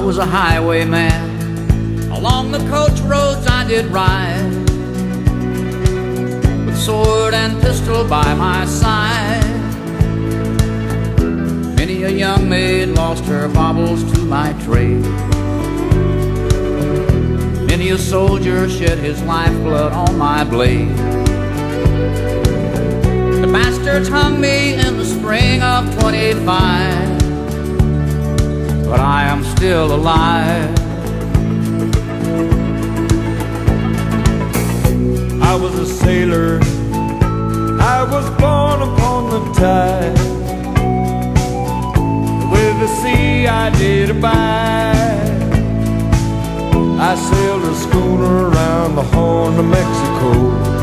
was a highwayman. Along the coach roads I did ride, with sword and pistol by my side. Many a young maid lost her baubles to my trade. Many a soldier shed his lifeblood on my blade. The bastards hung me in the spring of 25, but I am still alive. I was a sailor, I was born upon the tide. With the sea I did abide. I sailed a schooner around the Horn of Mexico.